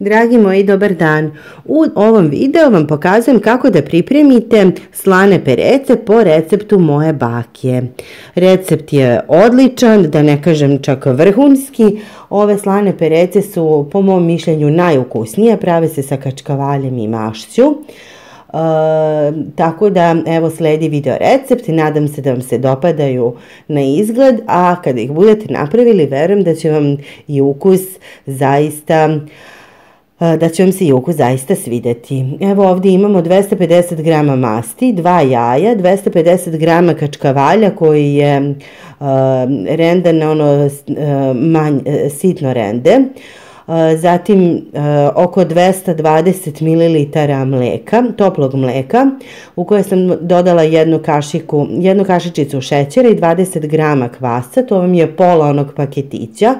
Dragi moji, dobar dan. U ovom videu vam pokazujem kako da pripremite slane perece po receptu moje bakije. Recept je odličan, da ne kažem čak vrhunski. Ove slane perece su po mom mišljenju najukusnije, prave se sa kačkavaljem i mašću. E, tako da evo sledi video recept i nadam se da vam se dopadaju na izgled, a kada ih budete napravili verujem da će vam i ukus zaista da će vam se i zaista svideti. Evo ovdje imamo 250 g masti, dva jaja, 250 g kačkavalja koji je rendan ono manj, sitno rende, zatim oko 220 ml mleka, toplog mleka, u koje sam dodala jednu kašiku, jednu kašičicu šećera i 20 g kvasa, to vam je pola onog paketića,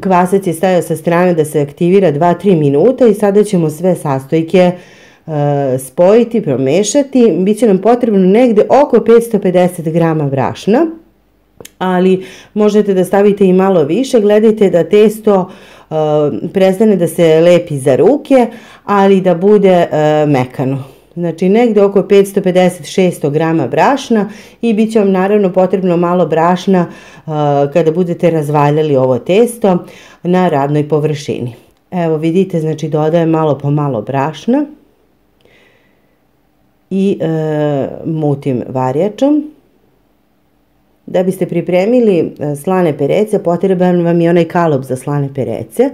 Kvasac je stajao sa strane da se aktivira 2-3 minuta i sada ćemo sve sastojke e, spojiti, promešati. Biće nam potrebno negde oko 550 grama brašna, ali možete da stavite i malo više. Gledajte da testo e, prestane da se lepi za ruke, ali da bude e, mekano. Znači negdje oko 550-600 grama brašna i bit će vam naravno potrebno malo brašna kada budete razvaljali ovo testo na radnoj površini. Evo vidite, znači dodajem malo po malo brašna i e, mutim varjačom. Da biste pripremili e, slane perece, potreban vam je onaj kalop za slane perece,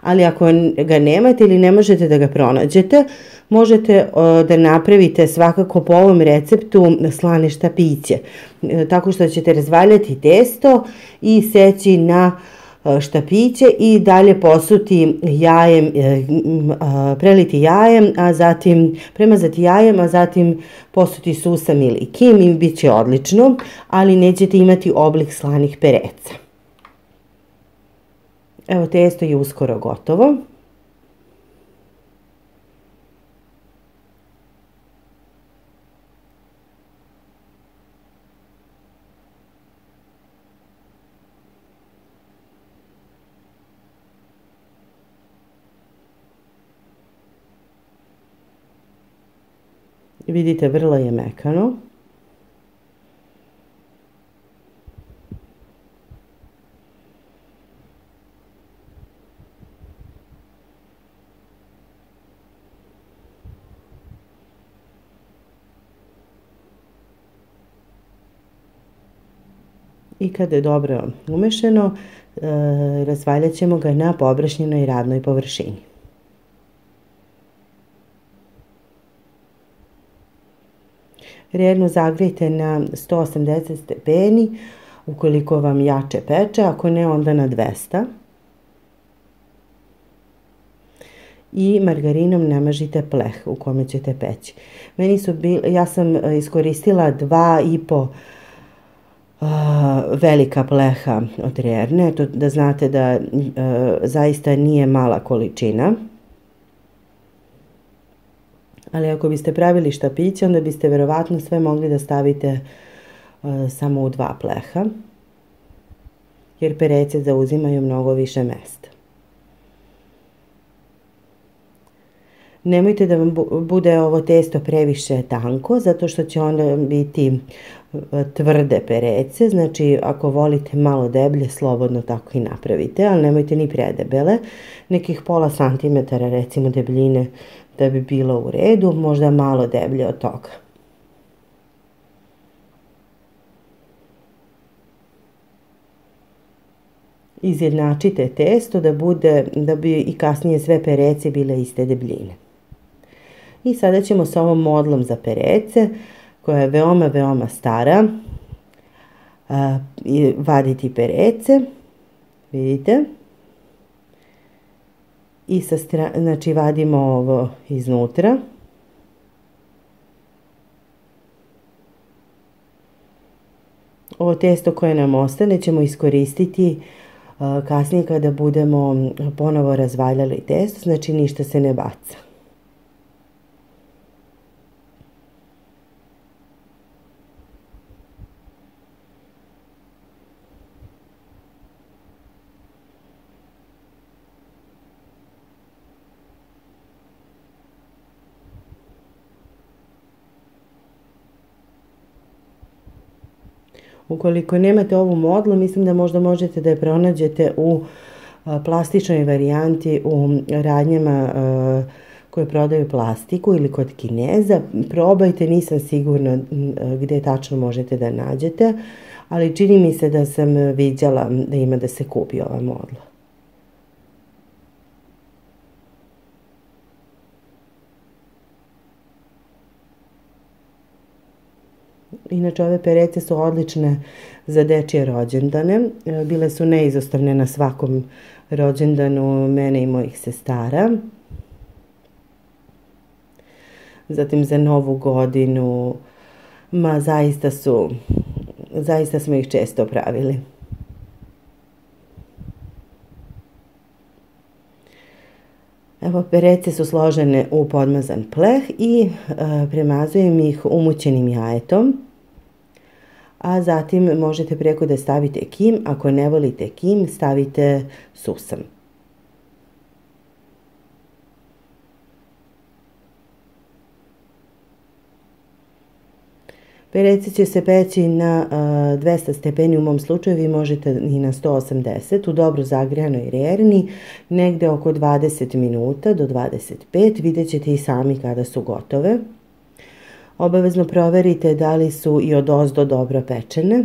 ali ako ga nemate ili ne možete da ga pronađete, možete e, da napravite svakako po ovom receptu slane štapiće. E, tako što ćete razvaljati testo i seći na štapiće i dalje posuti jajem, preliti jajem, a zatim premazati jajem, a zatim posuti susam ili kim i bit će odlično, ali nećete imati oblik slanih pereca. Evo testo je uskoro gotovo. Vidite, vrlo je mekano. I kada je dobro umešeno, e, razvaljat ćemo ga na površnjenoj radnoj površini. Rjernu zagrijte na 180 stepeni ukoliko vam jače peče, ako ne onda na 200. I margarinom namažite pleh u kome ćete peći. Meni su bili, ja sam e, iskoristila dva i po velika pleha od rjerne, to da znate da e, zaista nije mala količina ali ako biste pravili štapiće, onda biste verovatno sve mogli da stavite e, samo u dva pleha, jer perece zauzimaju mnogo više mesta. Nemojte da vam bude ovo testo previše tanko, zato što će onda biti e, tvrde perece, znači ako volite malo deblje, slobodno tako i napravite, ali nemojte ni predebele, nekih pola santimetara recimo debljine da bi bilo u redu, možda malo deblje od toga. Izjednačite testo da, bude, da bi i kasnije sve perece bile iste debljine. I sada ćemo s ovom modlom za perece, koja je veoma, veoma stara, vaditi perece. Vidite? I sa strane, znači vadimo ovo iznutra. Ovo testo koje nam ostane ćemo iskoristiti kasnije kada budemo ponovo razvaljali testo, znači ništa se ne baca. Ukoliko nemate ovu modlu, mislim da možda možete da je pronađete u plastičnoj varijanti u radnjama koje prodaju plastiku ili kod kineza. Probajte, nisam sigurna gdje tačno možete da nađete, ali čini mi se da sam vidjela da ima da se kupi ova modla. Inače, ove perece su odlične za dečje rođendane. E, bile su neizostavne na svakom rođendanu mene i mojih sestara. Zatim za novu godinu, ma zaista su, zaista smo ih često pravili. Evo, perece su složene u podmazan pleh i e, premazujem ih umućenim jajetom a zatim možete preko da stavite kim, ako ne volite kim, stavite susam. Pereci će se peći na 200 stepeni, u mom slučaju vi možete i na 180 u dobro zagrijanoj rerni, negde oko 20 minuta do 25, vidjet ćete i sami kada su gotove. Obavezno proverite da li su i od ozdo dobro pečene.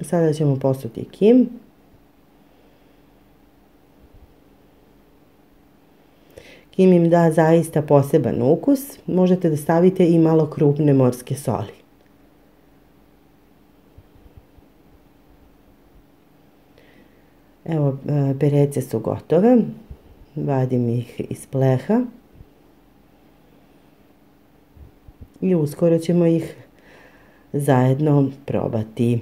Sada ćemo posuti kim. Kim im da zaista poseban ukus. Možete da stavite i malo krupne morske soli. Evo, e, perece su gotove. Vadim ih iz pleha. I uskoro ćemo ih zajedno probati.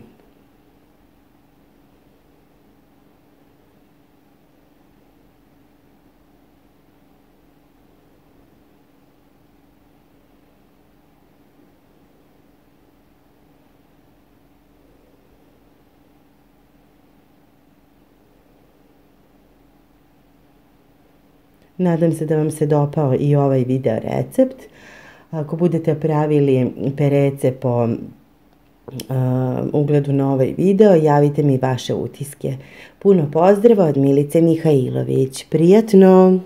Nadam se da vam se dopao i ovaj video recept. Ako budete pravili perece po ugledu na ovaj video, javite mi vaše utiske. Puno pozdrava od Milice Mihajlović. Prijatno!